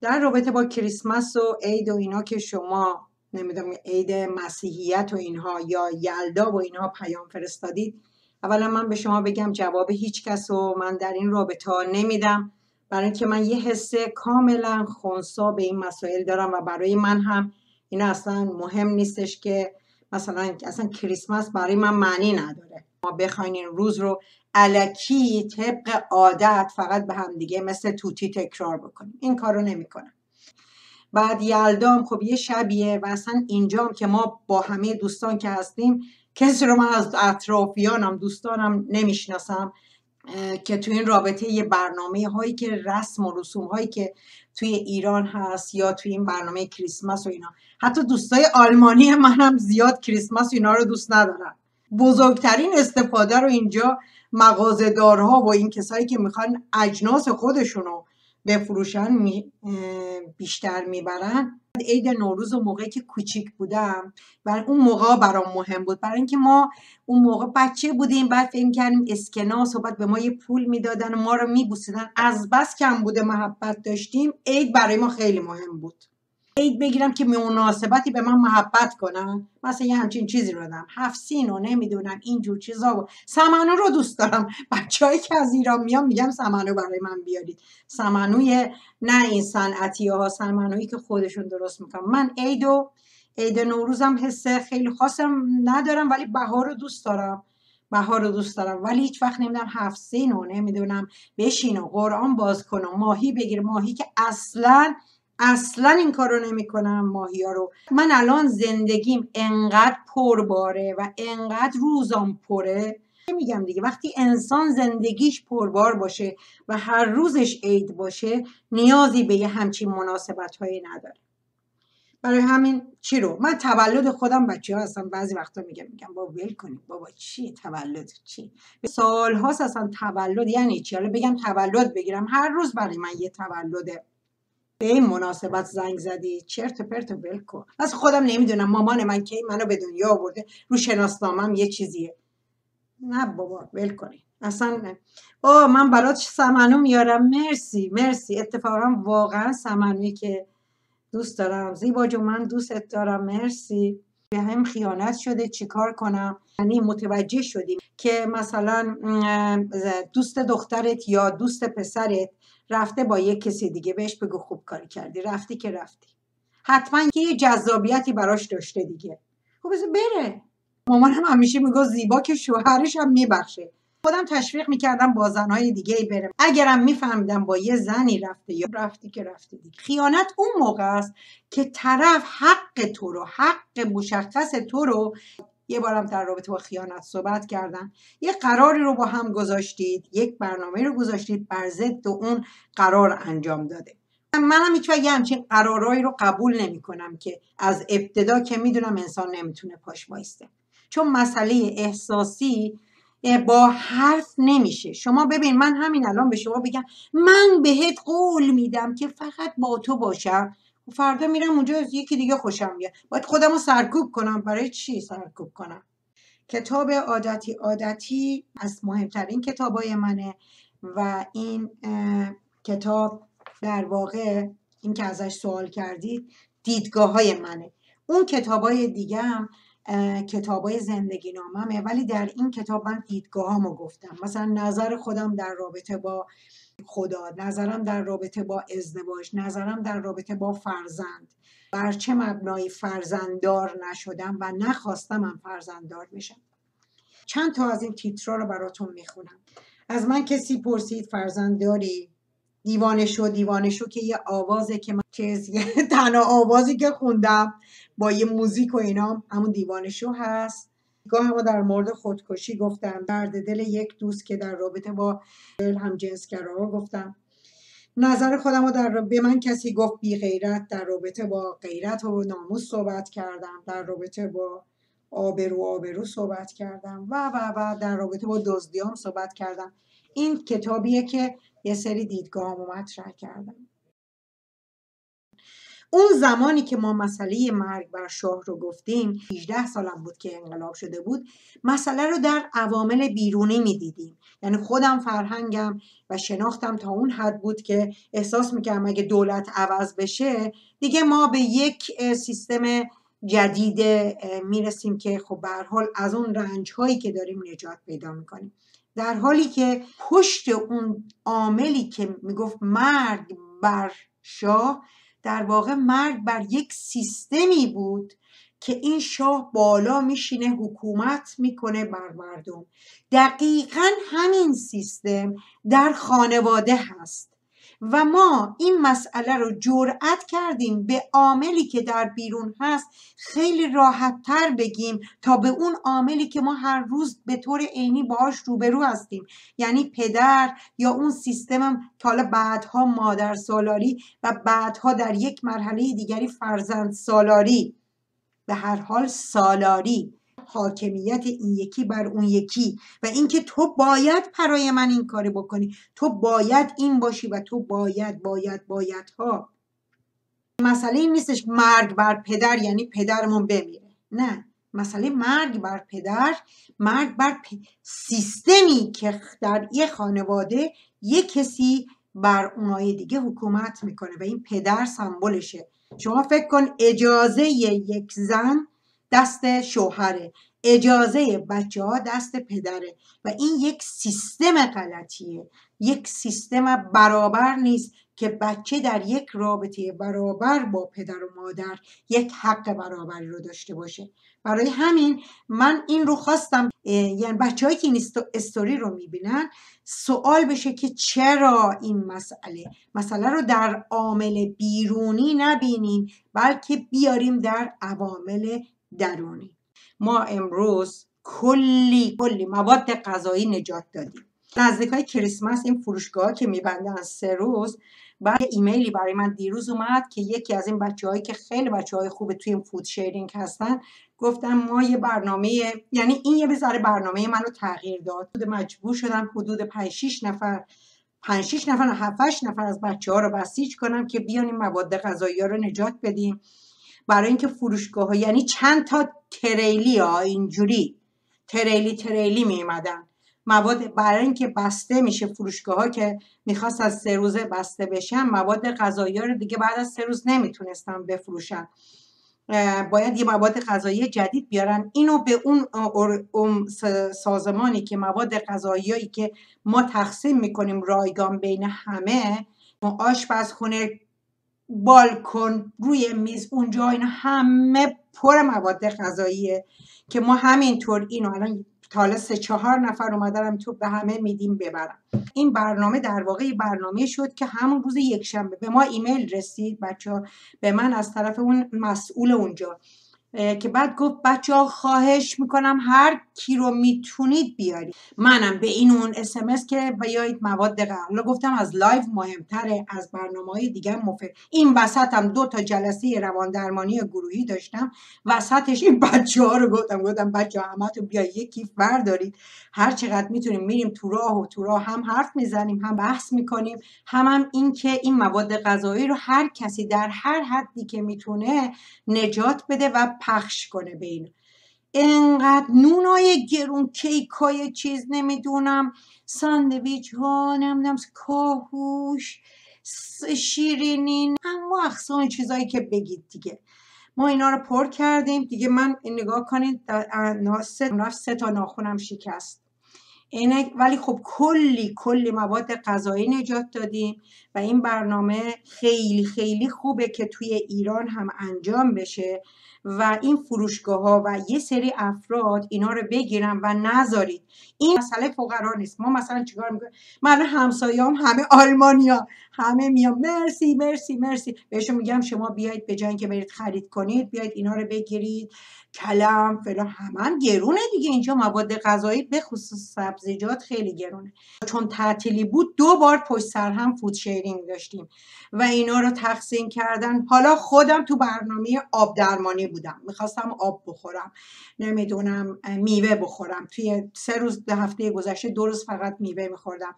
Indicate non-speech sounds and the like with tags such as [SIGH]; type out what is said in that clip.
در رابطه با کریسمس و عید و اینا که شما نمی‌دونم عید مسیحیت و اینها یا یلدا و اینها پیام فرستادید اولا من به شما بگم جواب هیچ کس و من در این رابطه نمیدم. برای اینکه من یه حس کاملا خونسا به این مسائل دارم و برای من هم این اصلا مهم نیستش که مثلا اصلا کریسمس برای من معنی نداره. ما بخواین این روز رو علکی طبق عادت فقط به هم دیگه مثل توتی تکرار بکنیم. این کار رو نمی‌کنم بعد یلدام خب یه شبیه و اصلا اینجام که ما با همه دوستان که هستیم کسی رو من از اطرافیانم دوستانم نمی‌شناسم که توی این رابطه یه برنامه هایی که رسم و رسوم هایی که توی ایران هست یا توی این برنامه کریسمس و اینا. حتی دوستای آلمانی منم زیاد کریسمس و اینا رو دوست ندارم بزرگترین استفاده رو اینجا مغازه‌دارها و این کسایی که می‌خوان اجناس خودشونو بفروشن می بیشتر می‌برن. عید نوروز و موقعی که کوچیک بودم و اون موقع برام مهم بود. برای اینکه ما اون موقع بچه بودیم بعد فکر کردیم اسکناس و بعد به ما یه پول می‌دادن و ما رو میبوسیدن. از بس کم بوده محبت داشتیم عید برای ما خیلی مهم بود. عید بگیرم که مناسبتی به من محبت کنن. مثلا یه همچین چیزی رو دارم هفت سین و نمی‌دونم اینجور چیزا و سمنو رو دوست دارم. [LAUGHS] بچههایی که از ایران میان میگم سمنو برای من بیارید. سمنوی نه این صنعتی ها سمنویی که خودشون درست می‌کنم من عید و عید نوروزم حس خیلی خاصم ندارم ولی بهار رو دوست دارم. بهار رو دوست دارم. ولی هیچ وقت نمی‌دونم هفت سین و نمی‌دونم بشین و قرآن باز کنم ماهی بگیر. ماهی که اصلا اصلا این کار رو نمی کنم ماهی ها رو. من الان زندگیم انقدر پرباره و انقدر روزام پره میگم دیگه وقتی انسان زندگیش پربار باشه و هر روزش عید باشه نیازی به یه همچین مناسبت هایی نداره. برای همین چی رو؟ من تولد خودم بچه ها هستم بعضی وقتا میگم میگم بابا ول کنید بابا چی تولد؟ چی؟ سال هاست اصلا تولد یعنی چی؟ حالا بگم تولد بگیرم هر روز برای من یه تولده. به این مناسبت زنگ زدی؟ چرت پرت ول کن. از خودم نمی‌دونم. مامان من کی منو به دنیا آورده. رو شناسنامم یه چیزیه. نه بابا ول کنی اصلا نه. او من برات سمنو میارم. مرسی مرسی. اتفاقا واقعا سمنوی که دوست دارم. زیبا جو من دوست دارم. مرسی. به هم خیانت شده. چیکار کنم؟ یعنی متوجه شدیم که مثلا دوست دخترت یا دوست پسرت رفته با یک کسی دیگه بهش بگو خوب کاری کردی. رفتی که رفتی. حتما یه جذابیتی براش داشته دیگه. خب بره. مامانم همیشه میگو زیبا که شوهرش هم میبخشه. خودم تشویق می‌کردم با زنهای دیگه ای برم. اگرم میفهمیدم با یه زنی رفته یا رفتی که رفتی دیگه. خیانت اون موقع است که طرف حق تو رو حق مشخص تو رو یه بارم در رابطه با خیانت صحبت کردم یه قراری رو با هم گذاشتید یک برنامه رو گذاشتید بر ضد اون قرار انجام داده. منم هیچ یه همچین قرارهایی رو قبول نمی کنم که از ابتدا که می‌دونم انسان نمی‌تونه پاش وایسته چون مسئله احساسی با حرف نمیشه. شما ببین من همین الان به شما بگم من بهت قول میدم که فقط با تو باشم. فردا میرم اونجا از یکی دیگه خوشم میاد. باید خودم رو سرکوب کنم. برای چی سرکوب کنم؟ کتاب عادتی عادتی از مهمترین کتابای منه و این کتاب در واقع این که ازش سوال کردید دیدگاه های منه. اون کتاب های دیگه هم کتاب های زندگی ناممه ولی در این کتاب من دیدگاه گفتم. مثلا نظر خودم در رابطه با خدا نظرم در رابطه با ازدواج نظرم در رابطه با فرزند. بر چه مبنایی فرزنددار نشدم و نخواستم من فرزنددار بشم. چند تا از این تیترا رو براتون می‌خونم. از من کسی پرسید فرزندداری؟ دیوانه شو دیوانه شو که یه آوازه که من چیز [LAUGHS] تنها آوازی که خوندم با یه موزیک و اینا همون دیوانه شو هست. گاه هم در مورد خودکشی گفتم. درد دل یک دوست که در رابطه با هم جنسگرا گفتم. نظر خودم رو در به من کسی گفت بی غیرت در رابطه با غیرت و ناموس صحبت کردم. در رابطه با آبرو آبرو صحبت کردم. و و و در رابطه با دزدیام صحبت کردم. این کتابیه که یه سری دیدگاه مطرح کردم. اون زمانی که ما مسئله مرگ بر شاه رو گفتیم 18 سالم بود که انقلاب شده بود مسئله رو در عوامل بیرونی می‌دیدیم. یعنی خودم فرهنگم و شناختم تا اون حد بود که احساس می‌کردم اگه دولت عوض بشه دیگه ما به یک سیستم جدید می‌رسیم که خب به حال از اون رنج هایی که داریم نجات پیدا می‌کنیم. در حالی که پشت اون عاملی که می‌گفت مرگ بر شاه در واقع مرگ بر یک سیستمی بود که این شاه بالا میشینه حکومت می‌کنه بر مردم. دقیقا همین سیستم در خانواده هست. و ما این مسئله رو جرأت کردیم به عاملی که در بیرون هست خیلی راحت تر بگیم تا به اون عاملی که ما هر روز به طور عینی باهاش روبرو هستیم. یعنی پدر یا اون سیستم که حالا بعدها مادر سالاری و بعدها در یک مرحله دیگری فرزند سالاری. به هر حال سالاری. حاکمیت این یکی بر اون یکی و اینکه تو باید برای من این کاری بکنی. تو باید این باشی و تو باید باید باید ها مسئله این نیستش مرگ بر پدر یعنی پدرمون بمیره. نه. مسئله مرگ بر پدر مرگ بر سیستمی که در یه خانواده یه کسی بر اونای دیگه حکومت می‌کنه و این پدر سمبولشه شما فکر کن اجازه یک زن دست شوهره. اجازه بچه ها دست پدره. و این یک سیستم غلطیه. یک سیستم برابر نیست که بچه در یک رابطه برابر با پدر و مادر یک حق برابری رو داشته باشه. برای همین من این رو خواستم یعنی بچه که این استوری رو می‌بینن سوال بشه که چرا این مسئله؟ مسئله رو در عامل بیرونی نبینیم بلکه بیاریم در عوامل درونی. ما امروز کلی کلی مواد غذایی نجات دادیم. نزدیک های کریسمس این فروشگاه که میبندن سه روز بعد ایمیلی برای من دیروز اومد که یکی از این بچه هایی که خیلی بچه های خوب توی این فود شیرینگ هستن گفتم ما یه برنامه یعنی این یه بذاره برنامه منو تغییر داد. مجبور شدم حدود 5 6 نفر 5 6 نفر 7 8 نفر از بچه ها رو بسیج کنم که بیان این مواد غذایی ها رو نجات بدیم. برای اینکه فروشگاه ها یعنی چند تا تریلی ها اینجوری تریلی تریلی می مواد برای اینکه بسته میشه فروشگاه ها که می‌خواست از سه روزه بسته بشن مواد غذایی رو دیگه بعد از سه روز نمی‌تونستن بفروشن. باید یه مواد غذایی جدید بیارن. اینو به اون سازمانی که مواد غذایی که ما تقسیم می‌کنیم رایگان بین همه آشپزخونه بالکن روی میز اونجا اینا همه پر مواد غذاییه که ما همینطور اینو الان تا سه چهار نفر اومدن تو به همه میدیم ببرم این برنامه در واقع برنامه شد که همون روز یکشنبه به ما ایمیل رسید بچه به من از طرف اون مسئول اونجا. که بعد گفت بچه ها خواهش می‌کنم هر کی رو می‌تونید بیارید. منم به این اون اسمس که بیایید مواد قبل گفتم از لایو مهمتره از برنامه های دیگه مفید. این وسط هم دو تا جلسه روان درمانی گروهی داشتم. وسطش این بچه ها رو گفتم گفتم بچه همه تو بیا یک کیف بردارید. هر چقدر می‌تونیم میریم تو راه و تو راه هم حرف می‌زنیم هم بحث می‌کنیم هم هم این که این مواد غذایی رو هر کسی در هر حدی که می‌تونه نجات بده و پخش کنه بین انقدر نونای گرون کیک های چیز نمی‌دونم. ساندویچ ها نمی‌دونم کاهوش شیرینین اما اقسام چیزایی که بگید دیگه. ما اینا رو پر کردیم. دیگه من نگاه کنید سه, سه تا ناخونم شکست. اینه ولی خب کلی کلی مواد غذایی نجات دادیم و این برنامه خیلی خیلی خوبه که توی ایران هم انجام بشه و این فروشگاه ها و یه سری افراد اینا رو بگیرن و نذارید. این مسئله فقرا نیست. ما مثلا چیکار می‌کنیم؟ من همسایه‌ام همه آلمانیا همه میام مرسی مرسی مرسی. بهشون میگم شما بیاید به جای که برید خرید کنید بیاید اینا رو بگیرید. کلم فلان. همه گرونه دیگه. اینجا مواد غذایی به خصوص سبزیجات خیلی گرونه. چون تعطیلی بود دو بار پشت سر هم فود شیرینگ داشتیم و اینا رو تقسیم کردن. حالا خودم تو برنامه آب درمانی بودم. می‌خواستم آب بخورم. نمی‌دونم میوه بخورم. توی سه روز هفته گذشته دو روز فقط میوه میخوردم.